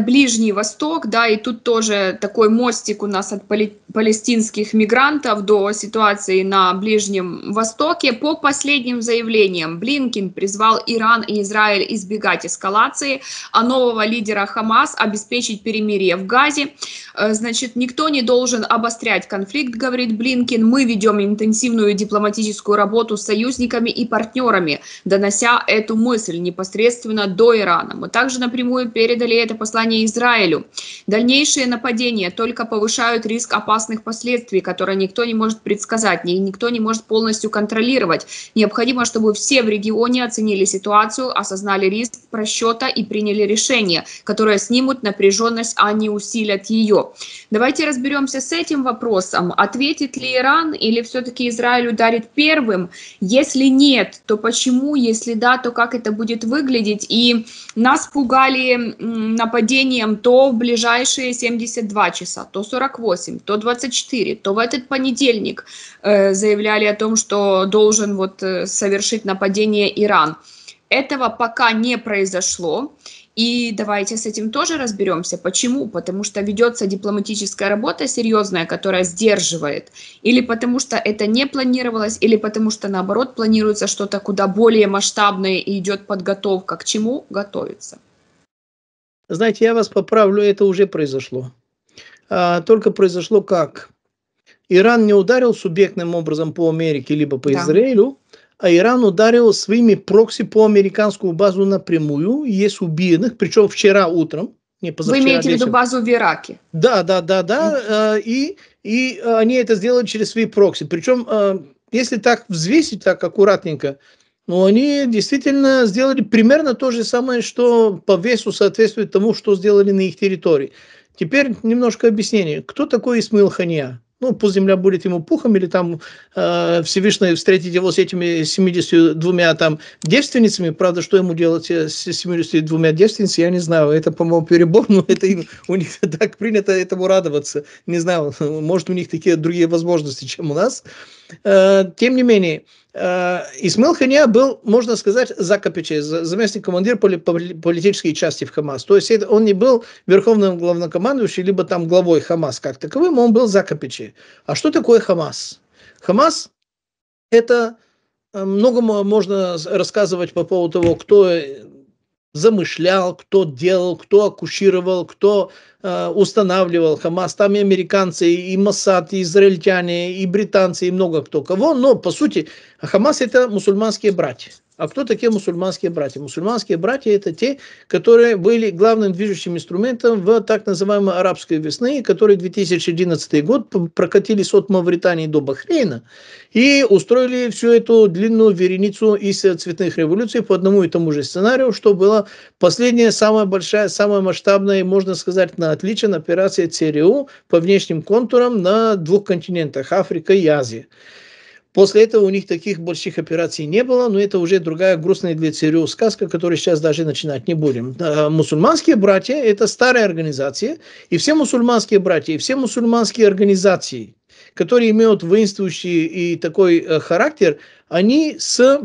Ближний Восток, да, и тут тоже такой мостик у нас от палестинских мигрантов до ситуации на Ближнем Востоке. По последним заявлениям, Блинкин призвал Иран и Израиль избегать эскалации, а нового лидера Хамас обеспечить перемирие в Газе. Э, значит, никто не должен обострять конфликт, говорит Блинкин. Мы ведем интенсивную дипломатическую работу с союзниками и партнерами, донося эту мысль непосредственно до Ирана. Мы также напрямую передали это послание послание Израилю. Дальнейшие нападения только повышают риск опасных последствий, которые никто не может предсказать, никто не может полностью контролировать. Необходимо, чтобы все в регионе оценили ситуацию, осознали риск просчета и приняли решения, которые снимут напряженность, а не усилят ее. Давайте разберемся с этим вопросом. Ответит ли Иран или все-таки Израиль ударит первым? Если нет, то почему? Если да, то как это будет выглядеть? И нас пугали нападением то в ближайшие 72 часа, то 48, то 24, то в этот понедельник э, заявляли о том, что должен вот э, совершить нападение Иран. Этого пока не произошло. И давайте с этим тоже разберемся. Почему? Потому что ведется дипломатическая работа серьезная, которая сдерживает. Или потому что это не планировалось, или потому что наоборот планируется что-то куда более масштабное и идет подготовка. К чему готовится? Знаете, я вас поправлю, это уже произошло. А, только произошло как? Иран не ударил субъектным образом по Америке, либо по да. Израилю, а Иран ударил своими прокси по американскую базу напрямую. Есть убиенных, причем вчера утром, не позавчера Вы имеете в виду базу в Ираке? Да, да, да, да. Mm. И, и они это сделали через свои прокси. Причем, а, если так взвесить, так аккуратненько, но они действительно сделали примерно то же самое, что по весу соответствует тому, что сделали на их территории. Теперь немножко объяснение. Кто такой Исмаил Хания? Ну, пусть земля будет ему пухом, или там э, Всевышний встретит его с этими 72 там девственницами. Правда, что ему делать с 72 девственницами, я не знаю. Это, по-моему, перебор, но это им, у них так принято этому радоваться. Не знаю, может, у них такие другие возможности, чем у нас. Э, тем не менее, э, Исмаил Хания был, можно сказать, закопичей, заместник командир политической части в Хамас. То есть он не был верховным главнокомандующим, либо там главой Хамас как таковым, он был закопичей. А что такое Хамас? Хамас – это э, много можно рассказывать по поводу того, кто замышлял, кто делал, кто акушировал, кто э, устанавливал Хамас. Там и американцы, и Моссад, и израильтяне, и британцы, и много кто кого. Но, по сути, Хамас – это мусульманские братья. А кто такие мусульманские братья? Мусульманские братья – это те, которые были главным движущим инструментом в так называемой арабской весны, которые 2011 год прокатились от Мавритании до Бахрейна и устроили всю эту длинную вереницу из цветных революций по одному и тому же сценарию, что была последняя, самая большая, самая масштабная, можно сказать, на отличие операция ЦРУ по внешним контурам на двух континентах – Африка и Азия. После этого у них таких больших операций не было, но это уже другая грустная для ЦРУ сказка, которую сейчас даже начинать не будем. Мусульманские братья – это старая организация, и все мусульманские братья, и все мусульманские организации, которые имеют воинствующий и такой э, характер, они с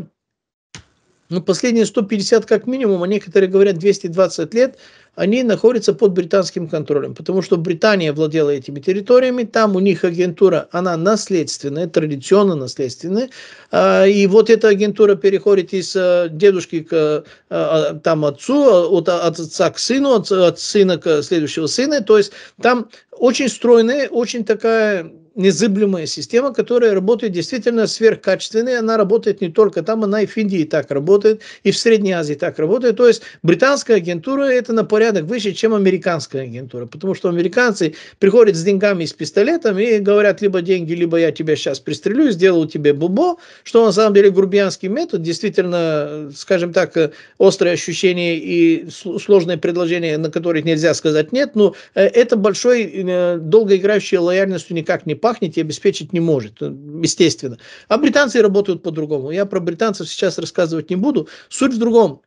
ну, последние 150 как минимум, а некоторые говорят 220 лет, они находятся под британским контролем, потому что Британия владела этими территориями, там у них агентура, она наследственная, традиционно наследственная, а, и вот эта агентура переходит из э, дедушки к э, а, там отцу, от отца к сыну, от, от сына к следующего сына, то есть там очень стройная, очень такая незыблемая система, которая работает действительно сверхкачественной. Она работает не только там, она и в Индии так работает, и в Средней Азии так работает. То есть британская агентура это на порядок выше, чем американская агентура. Потому что американцы приходят с деньгами и с пистолетом и говорят, либо деньги, либо я тебя сейчас пристрелю, сделаю тебе бубо, что на самом деле грубиянский метод, действительно, скажем так, острое ощущение и сложное предложение, на которых нельзя сказать нет, но э, это большой, э, долгоиграющей лояльностью никак не пахнет и обеспечить не может, э, естественно. А британцы работают по-другому. Я про британцев сейчас рассказывать не буду. Суть в другом.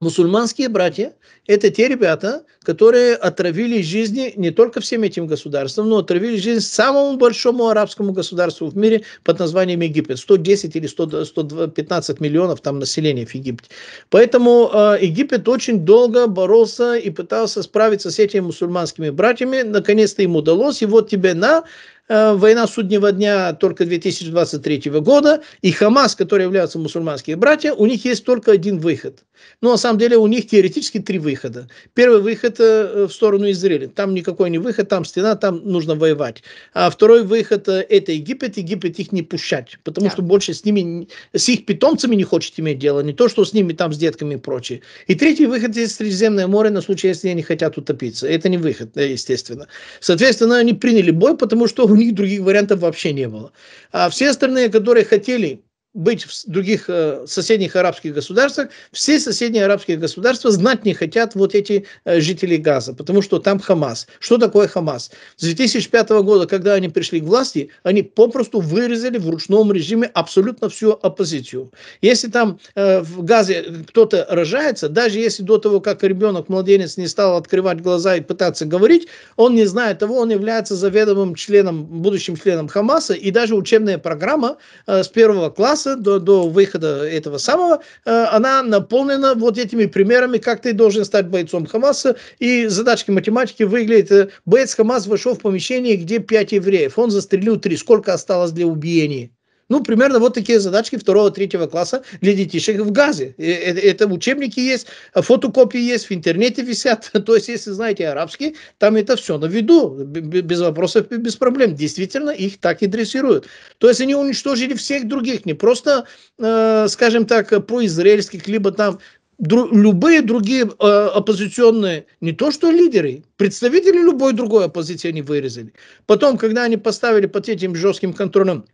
Мусульманские братья – это те ребята, которые отравили жизни не только всем этим государствам, но отравили жизнь самому большому арабскому государству в мире под названием Египет. 110 или 100, 115 миллионов там населения в Египте. Поэтому э, Египет очень долго боролся и пытался справиться с этими мусульманскими братьями. Наконец-то им удалось. И вот тебе на война суднего дня только 2023 года, и Хамас, который являются мусульманские братья, у них есть только один выход. Но на самом деле у них теоретически три выхода. Первый выход э, в сторону Израиля. Там никакой не выход, там стена, там нужно воевать. А второй выход э, это Египет. Египет их не пущать, потому да. что больше с ними, с их питомцами не хочет иметь дело, не то, что с ними там, с детками и прочее. И третий выход это Средиземное море на случай, если они хотят утопиться. Это не выход, естественно. Соответственно, они приняли бой, потому что у них других вариантов вообще не было. А все остальные, которые хотели быть в других э, соседних арабских государствах, все соседние арабские государства знать не хотят вот эти э, жители Газа, потому что там Хамас. Что такое Хамас? С 2005 года, когда они пришли к власти, они попросту вырезали в ручном режиме абсолютно всю оппозицию. Если там э, в Газе кто-то рожается, даже если до того, как ребенок, младенец не стал открывать глаза и пытаться говорить, он не знает того, он является заведомым членом, будущим членом Хамаса, и даже учебная программа с первого класса класса до, до выхода этого самого, э, она наполнена вот этими примерами, как ты должен стать бойцом Хамаса. И задачки математики выглядят, э, боец Хамас вошел в помещение, где пять евреев, он застрелил три, сколько осталось для убиения? Ну, примерно вот такие задачки второго-третьего класса для детишек в Газе. Это, это учебники есть, фотокопии есть, в интернете висят. То есть, если знаете арабский, там это все на виду, без вопросов без проблем. Действительно, их так и дрессируют. То есть, они уничтожили всех других, не просто, э, скажем так, по-израильских, либо там любые другие э, оппозиционные, не то что лидеры, представители любой другой оппозиции они вырезали. Потом, когда они поставили под этим жестким контролем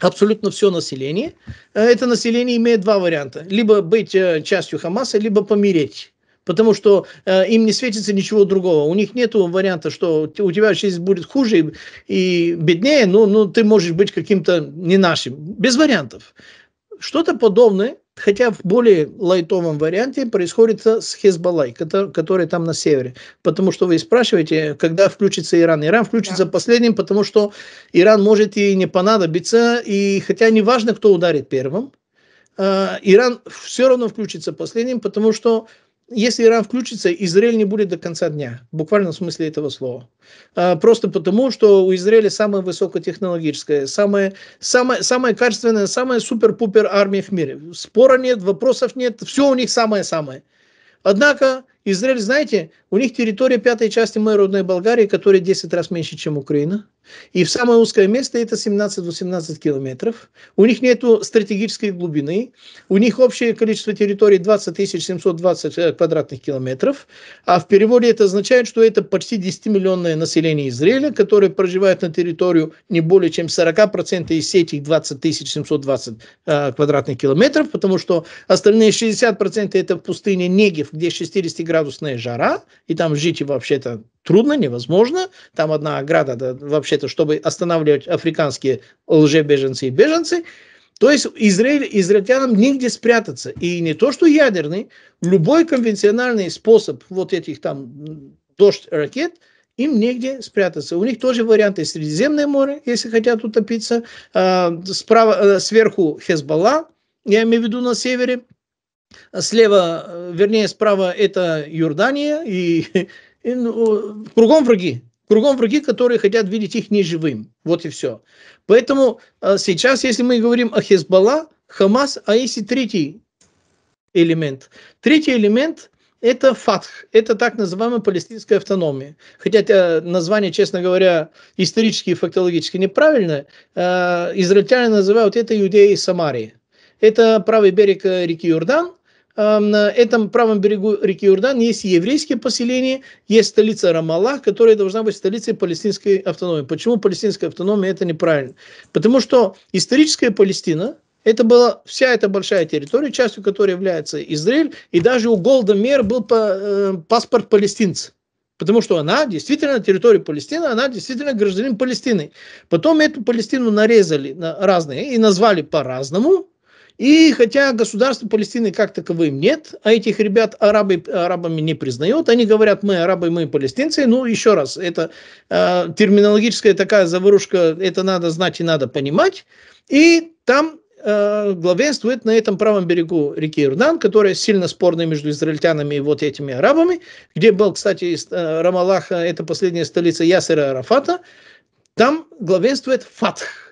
абсолютно все население. Э, это население имеет два варианта. Либо быть э, частью Хамаса, либо помереть. Потому что э, им не светится ничего другого. У них нет варианта, что у тебя жизнь будет хуже и, и беднее, но, но ты можешь быть каким-то не нашим. Без вариантов. Что-то подобное Хотя в более лайтовом варианте происходит с Хезбаллой, который, там на севере. Потому что вы спрашиваете, когда включится Иран. Иран включится да. последним, потому что Иран может и не понадобиться. И хотя не важно, кто ударит первым, э, Иран все равно включится последним, потому что если Иран включится, Израиль не будет до конца дня, буквально в смысле этого слова. А, просто потому, что у Израиля самая высокотехнологическая, самая, самая, самая качественная, самая супер-пупер армия в мире. Спора нет, вопросов нет, все у них самое-самое. Однако Израиль, знаете, у них территория пятой части моей родной Болгарии, которая 10 раз меньше, чем Украина. И в самое узкое место это 17-18 километров. У них нет стратегической глубины. У них общее количество территорий 20 720 э, квадратных километров. А в переводе это означает, что это почти 10-миллионное население Израиля, которое проживает на территорию не более чем 40% из этих 20 720 э, квадратных километров, потому что остальные 60% это в пустыне Негев, где 60-градусная жара, и там жить вообще-то трудно, невозможно. Там одна ограда, да, вообще-то, чтобы останавливать африканские лжебеженцы и беженцы. То есть Израиль, израильтянам нигде спрятаться. И не то, что ядерный, любой конвенциональный способ вот этих там дождь ракет, им негде спрятаться. У них тоже варианты Средиземное море, если хотят утопиться. А, справа, э, сверху Хезбалла, я имею в виду на севере. Слева, э, вернее, справа это Иордания и и, ну, кругом враги. Кругом враги, которые хотят видеть их неживым. Вот и все. Поэтому а, сейчас, если мы говорим о Хезбалла, Хамас, а если третий элемент? Третий элемент – это ФАТХ, это так называемая палестинская автономия. Хотя это название, честно говоря, исторически и фактологически неправильное. Э, израильтяне называют это Иудея и Самария. Это правый берег реки Иордан – на этом правом берегу реки Иордан есть еврейские поселения, есть столица Рамалла, которая должна быть столицей палестинской автономии. Почему палестинская автономия? Это неправильно. Потому что историческая Палестина, это была вся эта большая территория, частью которой является Израиль, и даже у Голда Мер был э, паспорт палестинца. Потому что она действительно на территории Палестины, она действительно гражданин Палестины. Потом эту Палестину нарезали на разные и назвали по-разному. И хотя государства Палестины как таковым нет, а этих ребят арабы, арабами не признают, они говорят, мы арабы, мы палестинцы. Ну, еще раз, это э, терминологическая такая заварушка, это надо знать и надо понимать. И там э, главенствует на этом правом берегу реки Иордан, которая сильно спорная между израильтянами и вот этими арабами, где был, кстати, э, Рамалаха, это последняя столица Ясера Арафата, там главенствует Фатх.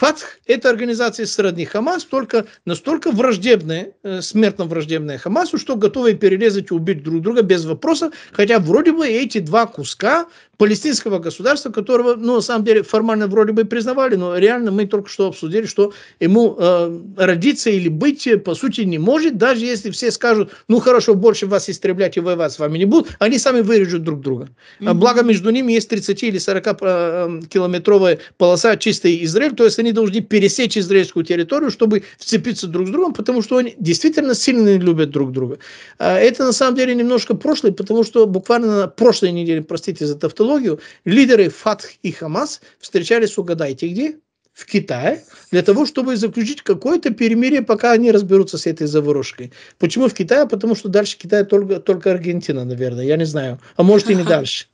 Фатх – это организация сродни Хамас, только настолько враждебная, э, смертно враждебная Хамасу, что готовы перерезать и убить друг друга без вопросов, хотя вроде бы эти два куска палестинского государства, которого, ну, на самом деле, формально вроде бы признавали, но реально мы только что обсудили, что ему э, родиться или быть, по сути, не может, даже если все скажут, ну, хорошо, больше вас истреблять и воевать с вами не будут, они сами вырежут друг друга. Mm-hmm. Благо, между ними есть 30 или 40 э, километровая полоса чистый Израиль, то есть они должны пересечь израильскую территорию, чтобы вцепиться друг с другом, потому что они действительно сильно любят друг друга. А это, на самом деле, немножко прошлое, потому что буквально на прошлой неделе, простите за тавтологию, идеологию, лидеры Фатх и Хамас встречались, угадайте где? В Китае, для того, чтобы заключить какое-то перемирие, пока они разберутся с этой заварушкой. Почему в Китае? Потому что дальше Китая только, только Аргентина, наверное, я не знаю. А может и не дальше.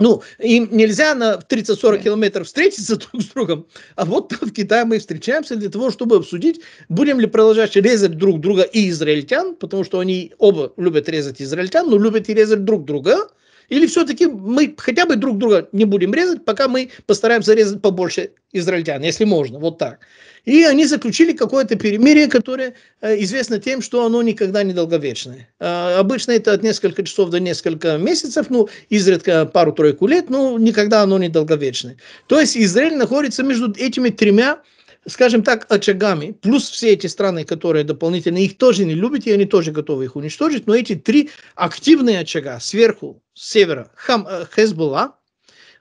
Ну, им нельзя на 30-40 километров встретиться друг с другом, а вот в Китае мы встречаемся для того, чтобы обсудить, будем ли продолжать резать друг друга и израильтян, потому что они оба любят резать израильтян, но любят и резать друг друга, или все-таки мы хотя бы друг друга не будем резать, пока мы постараемся резать побольше израильтян, если можно, вот так. И они заключили какое-то перемирие, которое э, известно тем, что оно никогда не долговечное. Э, обычно это от нескольких часов до нескольких месяцев, ну, изредка пару-тройку лет, но никогда оно не долговечное. То есть Израиль находится между этими тремя скажем так, очагами, плюс все эти страны, которые дополнительно их тоже не любят, и они тоже готовы их уничтожить, но эти три активные очага сверху, с севера, Хам, э, Хезболла,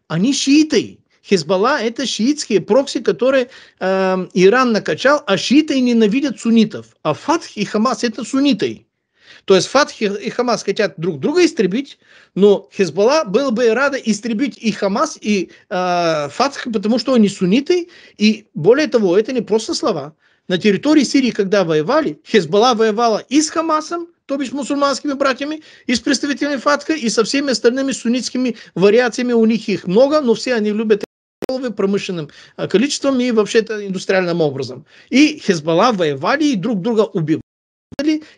они шииты. Хезболла – это шиитские прокси, которые э, Иран накачал, а шииты ненавидят суннитов. А Фатх и Хамас – это сунниты. То есть Фатх и Хамас хотят друг друга истребить, но Хизбалла был бы рада истребить и Хамас, и э, Фатх, потому что они сунниты. И более того, это не просто слова. На территории Сирии, когда воевали, Хизбалла воевала и с Хамасом, то бишь мусульманскими братьями, и с представителями Фатха, и со всеми остальными суннитскими вариациями. У них их много, но все они любят промышленным э, количеством и вообще-то индустриальным образом. И Хизбалла воевали и друг друга убивали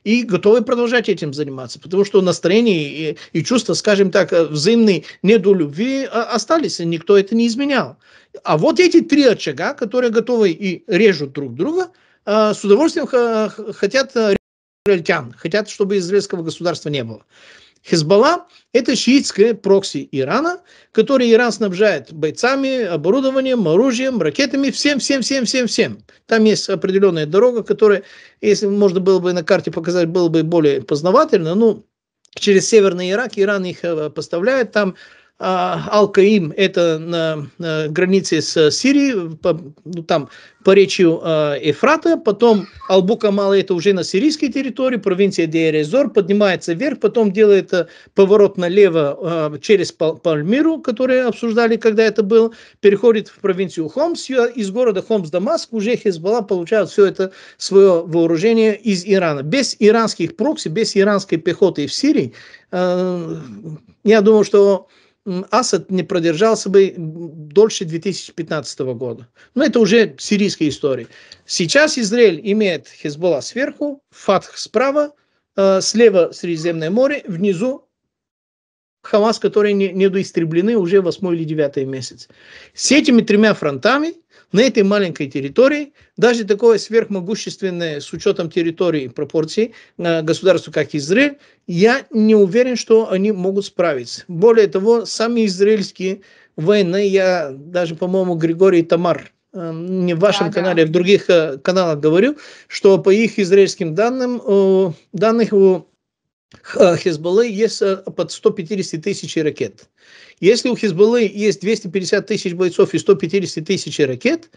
и готовы продолжать этим заниматься, потому что настроение и, и чувства, скажем так, взаимной недолюбви а, остались, и никто это не изменял. А вот эти три очага, которые готовы и режут друг друга, а, с удовольствием хотят израильтян, хотят, чтобы израильского государства не было. Хизбалла – это шиитское прокси Ирана, который Иран снабжает бойцами, оборудованием, оружием, ракетами, всем, всем, всем, всем, всем. Там есть определенная дорога, которая, если можно было бы на карте показать, было бы более познавательно, ну, через Северный Ирак Иран их э, поставляет, там Ал-Каим – это на, границе с Сирией, по, ну, там по речью э, Ефрата, потом Албука-Мала – это уже на сирийской территории, провинция Дейрезор, поднимается вверх, потом делает э, поворот налево через Пал Пальмиру, который обсуждали, когда это было, переходит в провинцию Хомс, из города Хомс-Дамаск уже Хизбалла получает все это свое вооружение из Ирана. Без иранских прокси, без иранской пехоты в Сирии, я думаю, что Асад не продержался бы дольше 2015 года. Но это уже сирийская история. Сейчас Израиль имеет Хезболла сверху, Фатх справа, э, слева Средиземное море, внизу Хамас, которые не, недоистреблены уже 8 или 9 месяц. С этими тремя фронтами на этой маленькой территории, даже такое сверхмогущественное с учетом территории и пропорций э, государство, как Израиль, я не уверен, что они могут справиться. Более того, сами израильские войны, я даже, по-моему, Григорий Тамар э, не в вашем да, канале, да. а в других э, каналах говорю, что по их израильским данным, данных у Хезболлы есть под 150 тысяч ракет. Если у Хизбаллы есть 250 тысяч бойцов и 150 тысяч ракет,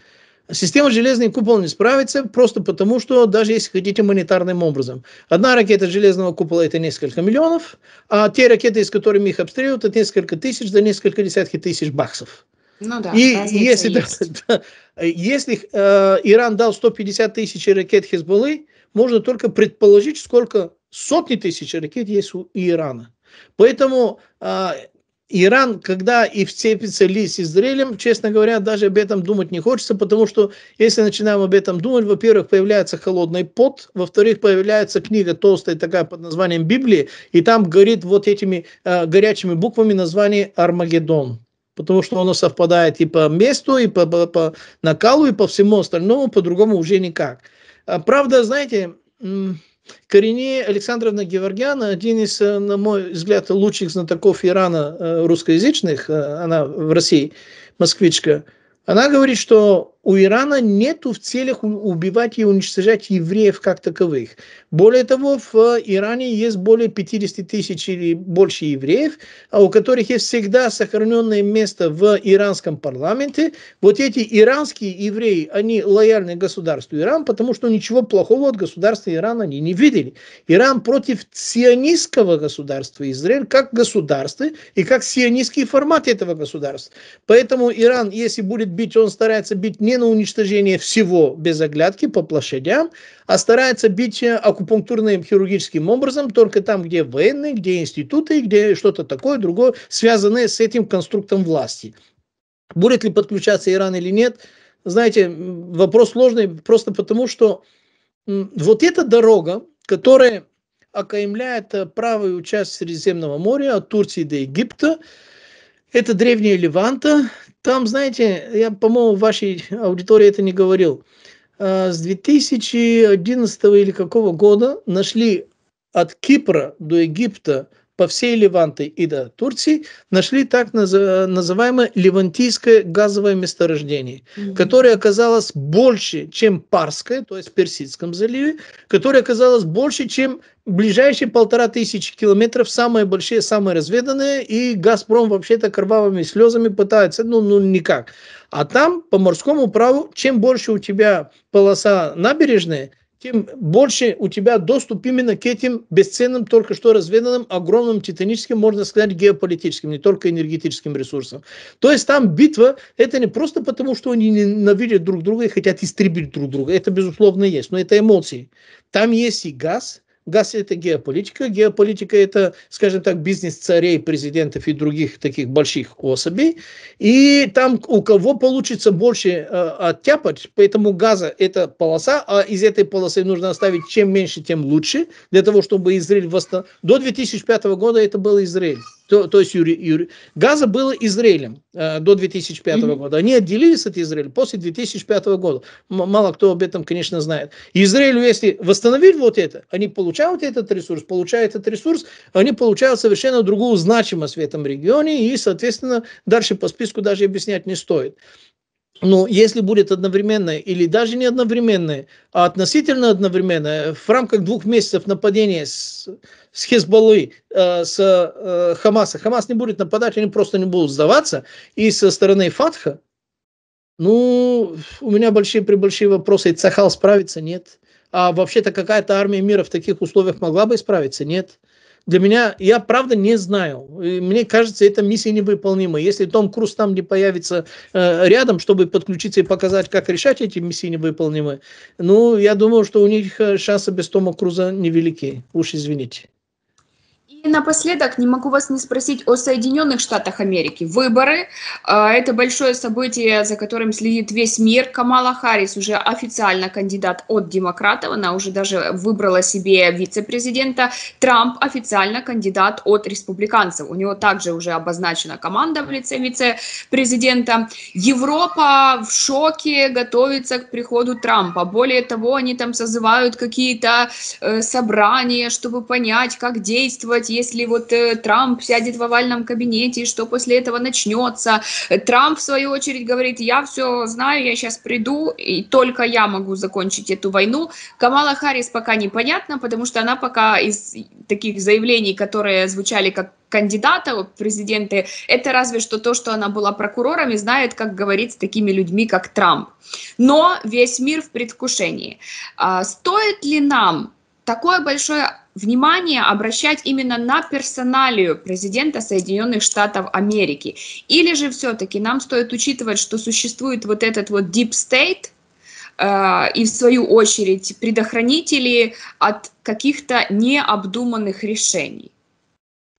система железный купол не справится просто потому, что даже если хотите монетарным образом. Одна ракета железного купола это несколько миллионов, а те ракеты, с которыми их обстреливают, это несколько тысяч до несколько десятков тысяч баксов. Ну да, и если, да, да, если э, Иран дал 150 тысяч ракет Хезболлы, можно только предположить, сколько сотни тысяч ракет есть у Ирана. Поэтому э, Иран, когда и вцепится ли с Израилем, честно говоря, даже об этом думать не хочется, потому что если начинаем об этом думать, во-первых, появляется холодный пот, во-вторых, появляется книга толстая такая под названием Библии, и там горит вот этими э, горячими буквами название Армагеддон потому что оно совпадает и по месту, и по, по, по накалу, и по всему остальному, по-другому уже никак. А, правда, знаете, Коренея Александровна Геворгяна, один из, э, на мой взгляд, лучших знатоков Ирана э, русскоязычных, э, она в России, москвичка, она говорит, что у Ирана нету в целях убивать и уничтожать евреев как таковых. Более того, в Иране есть более 50 тысяч или больше евреев, а у которых есть всегда сохраненное место в иранском парламенте. Вот эти иранские евреи, они лояльны государству Иран, потому что ничего плохого от государства Иран они не видели. Иран против сионистского государства Израиль как государства и как сионистский формат этого государства. Поэтому Иран, если будет бить, он старается бить не на уничтожение всего без оглядки по площадям, а старается бить акупунктурным хирургическим образом только там, где военные, где институты, где что-то такое, другое, связанное с этим конструктом власти. Будет ли подключаться Иран или нет, знаете, вопрос сложный просто потому, что вот эта дорога, которая окаймляет правую часть Средиземного моря от Турции до Египта, это древняя Леванта, там, знаете, я, по-моему, в вашей аудитории это не говорил. А, с 2011 или какого года нашли от Кипра до Египта по всей Леванте и до Турции нашли так называемое левантийское газовое месторождение, mm-hmm. которое оказалось больше, чем Парское, то есть в Персидском заливе, которое оказалось больше, чем ближайшие полтора тысячи километров, самые большие, самые разведанные, и «Газпром» вообще-то кровавыми слезами пытается, ну, ну никак. А там, по морскому праву, чем больше у тебя полоса набережная, тем больше у тебя доступ именно к этим бесценным, только что разведанным, огромным, титаническим, можно сказать, геополитическим, не только энергетическим ресурсам. То есть там битва, это не просто потому, что они ненавидят друг друга и хотят истребить друг друга, это безусловно есть, но это эмоции. Там есть и газ, Газ – это геополитика. Геополитика – это, скажем так, бизнес царей, президентов и других таких больших особей. И там у кого получится больше э, оттяпать, поэтому газа – это полоса, а из этой полосы нужно оставить чем меньше, тем лучше, для того, чтобы Израиль восстановил. До 2005 года это был Израиль. То, то есть Юрий, Юрий, Газа было Израилем э, до 2005 mm-hmm. года. Они отделились от Израиля после 2005 года. М- мало кто об этом, конечно, знает. Израилю, если восстановить вот это, они получают этот ресурс, получают этот ресурс, они получают совершенно другую значимость в этом регионе, и, соответственно, дальше по списку даже объяснять не стоит. Но если будет одновременное или даже не одновременное, а относительно одновременное, в рамках двух месяцев нападения с, с Хезболлы, э, с э, Хамаса, Хамас не будет нападать, они просто не будут сдаваться, и со стороны Фатха, ну, у меня большие прибольшие вопросы, и Цахал справится? Нет. А вообще-то какая-то армия мира в таких условиях могла бы справиться? Нет для меня, я правда не знаю. Мне кажется, эта миссия невыполнима. Если Том Круз там не появится э, рядом, чтобы подключиться и показать, как решать эти миссии невыполнимые, ну, я думаю, что у них э, шансы без Тома Круза невелики. Уж извините. И напоследок не могу вас не спросить о Соединенных Штатах Америки. Выборы а, – это большое событие, за которым следит весь мир. Камала Харрис уже официально кандидат от демократов, она уже даже выбрала себе вице-президента. Трамп официально кандидат от республиканцев. У него также уже обозначена команда в лице вице-президента. Европа в шоке готовится к приходу Трампа. Более того, они там созывают какие-то э, собрания, чтобы понять, как действовать, если вот э, Трамп сядет в овальном кабинете, и что после этого начнется. Трамп, в свою очередь, говорит, я все знаю, я сейчас приду, и только я могу закончить эту войну. Камала Харрис пока непонятно, потому что она пока из таких заявлений, которые звучали как кандидата в президенты, это разве что то, что она была прокурором и знает, как говорить с такими людьми, как Трамп. Но весь мир в предвкушении. А, стоит ли нам такое большое внимание обращать именно на персоналию президента Соединенных Штатов Америки? Или же все-таки нам стоит учитывать, что существует вот этот вот deep state, э, и в свою очередь предохранители от каких-то необдуманных решений?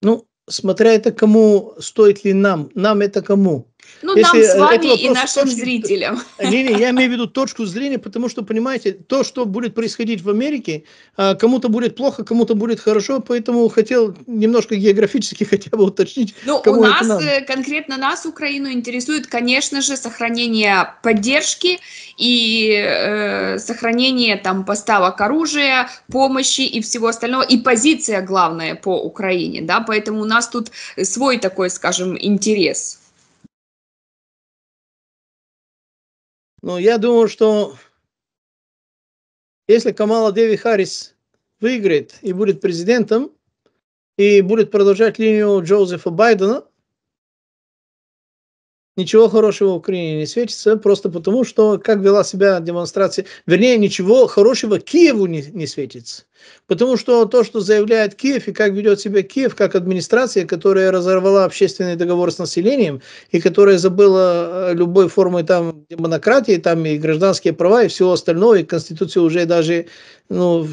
Ну, смотря это кому, стоит ли нам, нам это кому. Ну, Если нам с вами и нашим точки, зрителям. Не, не, я имею в виду точку зрения, потому что, понимаете, то, что будет происходить в Америке, а, кому-то будет плохо, кому-то будет хорошо, поэтому хотел немножко географически хотя бы уточнить. Ну, у нас, э, конкретно нас, Украину, интересует, конечно же, сохранение поддержки и э, сохранение там поставок оружия, помощи и всего остального, и позиция главная по Украине, да, поэтому у нас тут свой такой, скажем, интерес. Но я думаю, что если Камала Деви Харрис выиграет и будет президентом, и будет продолжать линию Джозефа Байдена, ничего хорошего в Украине не светится, просто потому что как вела себя демонстрация, вернее, ничего хорошего Киеву не, не светится. Потому что то, что заявляет Киев и как ведет себя Киев, как администрация, которая разорвала общественный договор с населением и которая забыла э, любой формы там демократии, там и гражданские права и всего остального, и Конституцию уже даже, ну,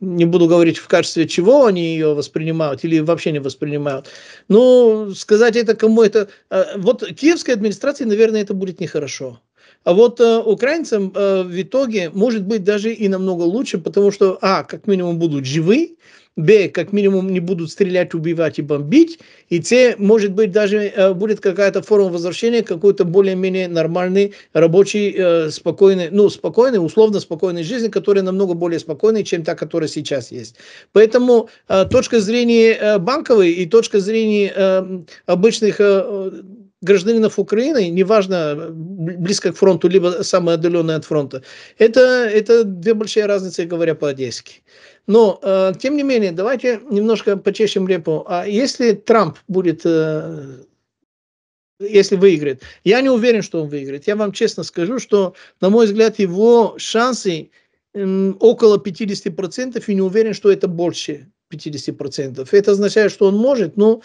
не буду говорить в качестве чего они ее воспринимают или вообще не воспринимают. Но сказать это кому это... Э, вот киевской администрации, наверное, это будет нехорошо. А вот э, украинцам э, в итоге может быть даже и намного лучше, потому что, а, как минимум будут живы, б, как минимум не будут стрелять, убивать и бомбить, и с, может быть даже э, будет какая-то форма возвращения какой-то более-менее нормальный, рабочий, э, спокойный, ну, спокойный, условно спокойной жизни, которая намного более спокойной, чем та, которая сейчас есть. Поэтому э, точка зрения э, банковой и точка зрения э, обычных э, гражданинов Украины, неважно, близко к фронту, либо самое отдаленное от фронта, это, это две большие разницы, говоря по-одесски. Но, э, тем не менее, давайте немножко почещем репу. А если Трамп будет, э, если выиграет, я не уверен, что он выиграет. Я вам честно скажу, что, на мой взгляд, его шансы э, около 50%, и не уверен, что это больше 50%. Это означает, что он может, но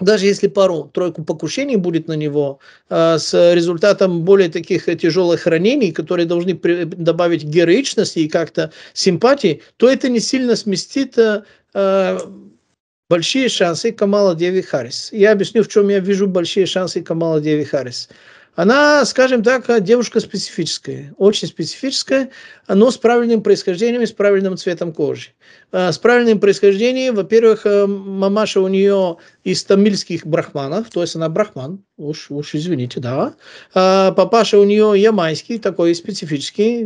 даже если пару-тройку покушений будет на него э, с результатом более таких тяжелых ранений, которые должны добавить героичности и как-то симпатии, то это не сильно сместит э, большие шансы Камала Деви Харрис. Я объясню, в чем я вижу большие шансы Камала Деви Харрис. Она, скажем так, девушка специфическая, очень специфическая, но с правильным происхождением и с правильным цветом кожи. С правильным происхождением, во-первых, э, мамаша у нее из тамильских брахманов, то есть она брахман, уж, уж извините, да. А папаша у нее ямайский, такой специфический,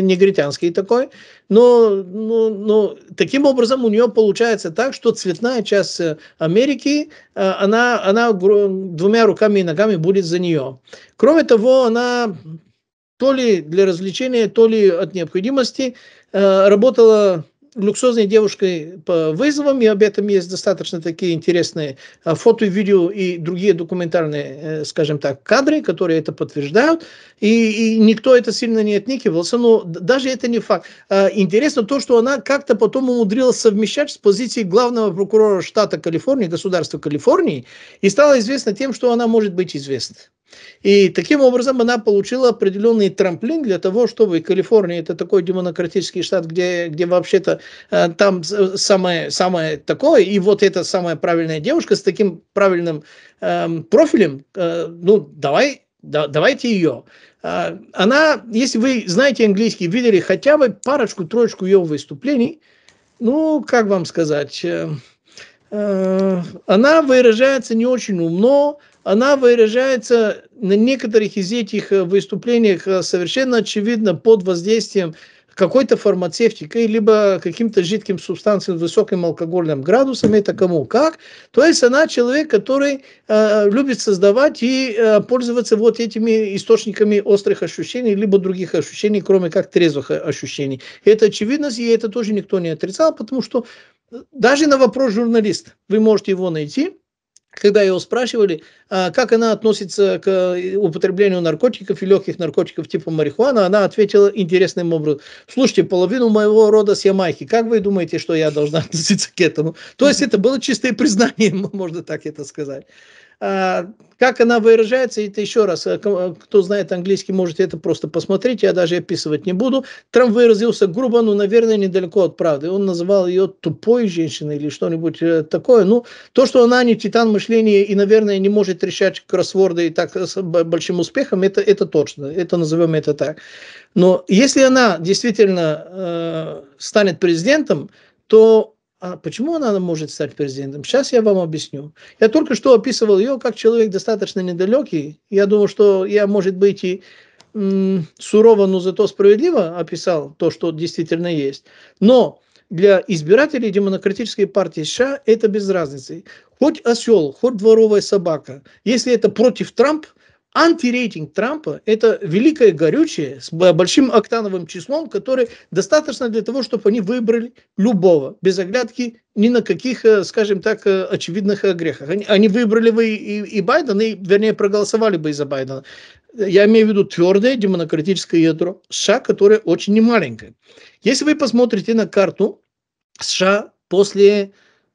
негритянский такой. Но, но, но таким образом у нее получается так, что цветная часть Америки, э, она, она двумя руками и ногами будет за нее. Кроме того, она то ли для развлечения, то ли от необходимости э, работала люксозной девушкой по вызовам, и об этом есть достаточно такие интересные а, фото, видео и другие документальные, э, скажем так, кадры, которые это подтверждают, и, и никто это сильно не отникивался, но даже это не факт. А, интересно то, что она как-то потом умудрилась совмещать с позицией главного прокурора штата Калифорнии, государства Калифорнии, и стала известна тем, что она может быть известна. И таким образом она получила определенный трамплин для того, чтобы Калифорния это такой демократический штат, где, где вообще-то э, там самое, самое такое, и вот эта самая правильная девушка с таким правильным э, профилем, э, ну давай, да, давайте ее. Э, она, если вы знаете английский, видели хотя бы парочку-троечку ее выступлений, ну, как вам сказать, э, э, она выражается не очень умно, она выражается на некоторых из этих э, выступлениях э, совершенно очевидно под воздействием какой-то фармацевтикой, либо каким-то жидким субстанциям с высоким алкогольным градусом, это кому как. То есть она человек, который э, любит создавать и э, пользоваться вот этими источниками острых ощущений, либо других ощущений, кроме как трезвых ощущений. Это очевидность, и это тоже никто не отрицал, потому что даже на вопрос журналиста вы можете его найти, когда его спрашивали, а, как она относится к э, употреблению наркотиков и легких наркотиков типа марихуана, она ответила интересным образом. Слушайте, половину моего рода с Ямайки, как вы думаете, что я должна относиться к этому? То есть это было чистое признание, можно так это сказать. А, как она выражается, это еще раз, э, э, кто знает английский, можете это просто посмотреть, я даже описывать не буду. Трамп выразился грубо, но, наверное, недалеко от правды. Он называл ее тупой женщиной или что-нибудь э, такое. Ну, то, что она не титан мышления и, наверное, не может решать кроссворды и так с большим успехом, это, это точно, это назовем это так. Но если она действительно э, станет президентом, то а почему она может стать президентом? Сейчас я вам объясню. Я только что описывал ее как человек достаточно недалекий. Я думаю, что я, может быть, и м, сурово, но зато справедливо описал то, что действительно есть. Но для избирателей демократической партии США это без разницы. Хоть осел, хоть дворовая собака. Если это против Трампа, антирейтинг Трампа – это великое горючее с большим октановым числом, которое достаточно для того, чтобы они выбрали любого, без оглядки ни на каких, э, скажем так, э, очевидных э, грехах. Они, они выбрали бы и, и Байдена, и, вернее, проголосовали бы за Байдена. Я имею в виду твердое демократическое ядро США, которое очень немаленькое. Если вы посмотрите на карту США после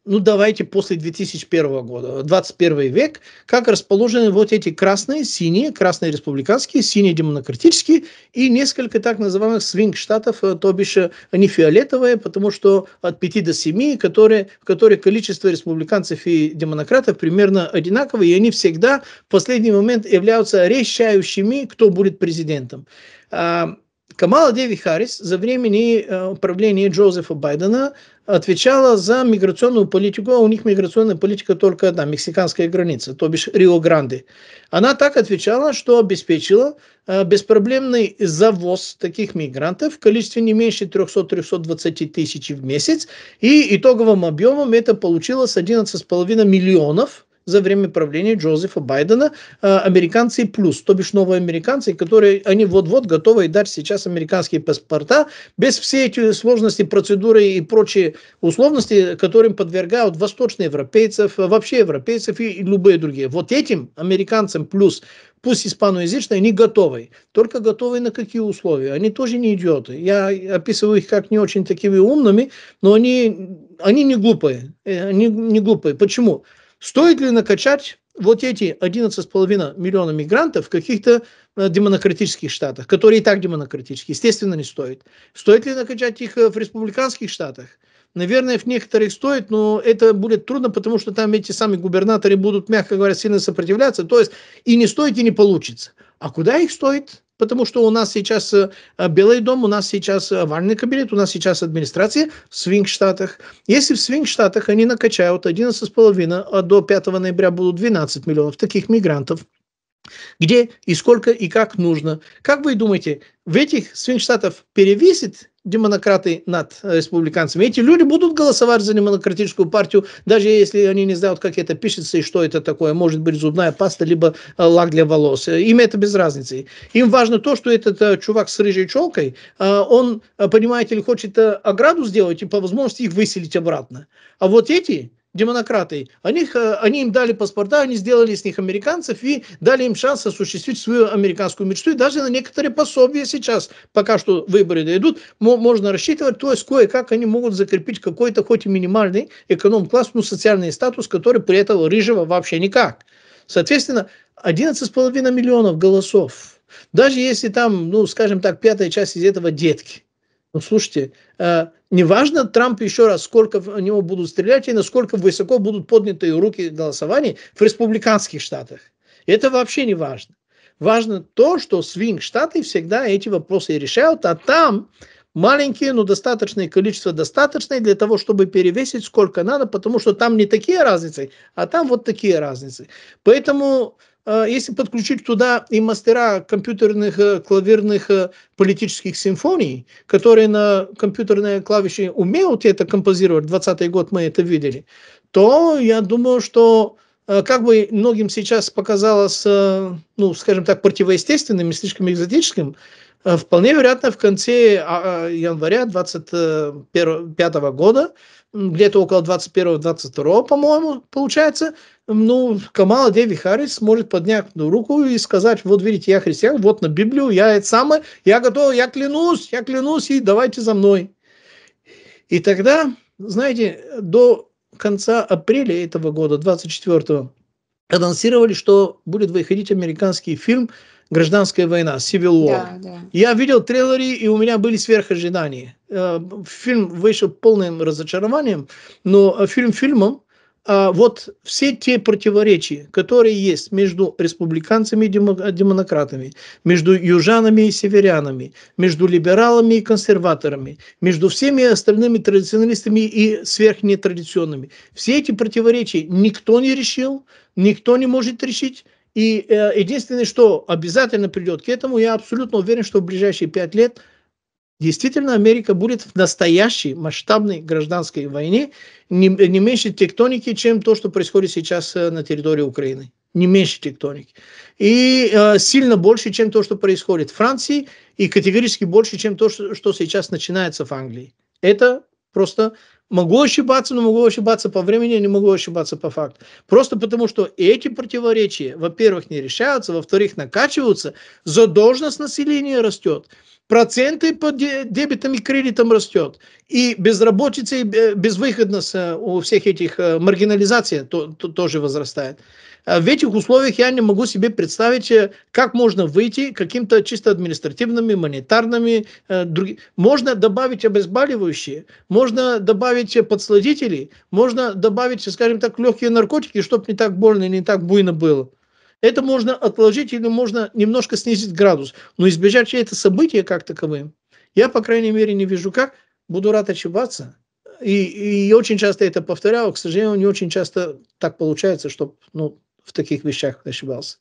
ну давайте после 2001 года, 21 век, как расположены вот эти красные, синие, красные республиканские, синие демократические и несколько так называемых свинг-штатов, э, то бишь э, они фиолетовые, потому что от 5 до 7, которые, в которых количество республиканцев и демократов примерно одинаковое, и они всегда в последний момент являются решающими, кто будет президентом. А, Камала Деви Харрис за времени э, правления Джозефа Байдена отвечала за миграционную политику, а у них миграционная политика только одна, мексиканская граница, то бишь Рио-Гранде. Она так отвечала, что обеспечила э, беспроблемный завоз таких мигрантов в количестве не меньше 300-320 тысяч в месяц, и итоговым объемом это получилось 11,5 миллионов за время правления Джозефа Байдена э, американцы плюс, то бишь новые американцы, которые они вот-вот готовы дать сейчас американские паспорта без всей эти сложности, процедуры и прочие условности, которым подвергают восточноевропейцев, вообще европейцев и любые другие. Вот этим американцам плюс пусть испаноязычные, они готовы. Только готовы на какие условия? Они тоже не идиоты. Я описываю их как не очень такими умными, но они, они не глупые. Э, они не глупые. Почему? Стоит ли накачать вот эти 11,5 миллиона мигрантов в каких-то э, демократических штатах, которые и так демократические? Естественно, не стоит. Стоит ли накачать их э, в республиканских штатах? Наверное, в некоторых стоит, но это будет трудно, потому что там эти сами губернаторы будут, мягко говоря, сильно сопротивляться. То есть и не стоит, и не получится. А куда их стоит? Потому что у нас сейчас э, Белый дом, у нас сейчас э, вальный кабинет, у нас сейчас администрация в свинг-штатах. Если в свинг-штатах они накачают 11,5, а до 5 ноября будут 12 миллионов таких мигрантов, где и сколько и как нужно. Как вы думаете, в этих свинг-штатах перевесит демократы над республиканцами. Эти люди будут голосовать за демократическую партию, даже если они не знают, как это пишется и что это такое. Может быть, зубная паста, либо э, лак для волос. Им это без разницы. Им важно то, что этот э, чувак с рыжей челкой, э, он, понимаете ли, хочет ограду сделать и по возможности их выселить обратно. А вот эти демократы, они, они им дали паспорта, они сделали с них американцев и дали им шанс осуществить свою американскую мечту. И даже на некоторые пособия сейчас, пока что выборы дойдут, можно рассчитывать, то есть кое-как они могут закрепить какой-то хоть и минимальный эконом-класс, ну, социальный статус, который при этом рыжего вообще никак. Соответственно, 11,5 миллионов голосов. Даже если там, ну, скажем так, пятая часть из этого детки. Ну, слушайте, э, неважно, Трамп еще раз, сколько в него будут стрелять и насколько высоко будут подняты руки голосований в республиканских штатах. Это вообще не важно. Важно то, что свинг-штаты всегда эти вопросы решают, а там маленькие, но достаточное количество достаточное для того, чтобы перевесить сколько надо, потому что там не такие разницы, а там вот такие разницы. Поэтому если подключить туда и мастера компьютерных э, клавирных э, политических симфоний, которые на компьютерные клавиши умеют это композировать, 20 год мы это видели, то я думаю, что э, как бы многим сейчас показалось, ну, скажем так, противоестественным и слишком экзотическим, вполне вероятно в конце а, а, января 2025 года, где-то около 21-22, по-моему, получается, ну, Камала Деви Харрис может поднять руку и сказать, вот видите, я христиан, вот на Библию, я это самое, я готов, я клянусь, я клянусь, и давайте за мной. И тогда, знаете, до конца апреля этого года, 24-го, анонсировали, что будет выходить американский фильм «Гражданская война», Civil War. Да, да. Я видел трейлеры, и у меня были сверхожидания. Э, фильм вышел полным разочарованием, но фильм фильмом, вот все те противоречия, которые есть между республиканцами и демократами, между южанами и северянами, между либералами и консерваторами, между всеми остальными традиционалистами и сверхнетрадиционными, все эти противоречия никто не решил, никто не может решить. И э, единственное, что обязательно придет к этому, я абсолютно уверен, что в ближайшие пять лет – Действительно, Америка будет в настоящей масштабной гражданской войне, не, не меньше тектоники, чем то, что происходит сейчас э, на территории Украины. Не меньше тектоники. И э, сильно больше, чем то, что происходит в Франции, и категорически больше, чем то, что, что сейчас начинается в Англии. Это просто могу ошибаться, но могу ошибаться по времени, не могу ошибаться по факту. Просто потому, что эти противоречия, во-первых, не решаются, во-вторых, накачиваются, задолженность населения растет проценты по дебетам и кредитам растет, и безработица и безвыходность э, у всех этих э, маргинализация то, то, тоже возрастает. А в этих условиях я не могу себе представить, э, как можно выйти каким-то чисто административными, монетарными. Друг... Можно добавить обезболивающие, можно добавить подсладителей, можно добавить, скажем так, легкие наркотики, чтобы не так больно и не так буйно было. Это можно отложить или можно немножко снизить градус. Но избежать это события как таковым, я, по крайней мере, не вижу как. Буду рад ошибаться. И, и очень часто это повторяю, к сожалению, не очень часто так получается, чтобы ну, в таких вещах ошибался.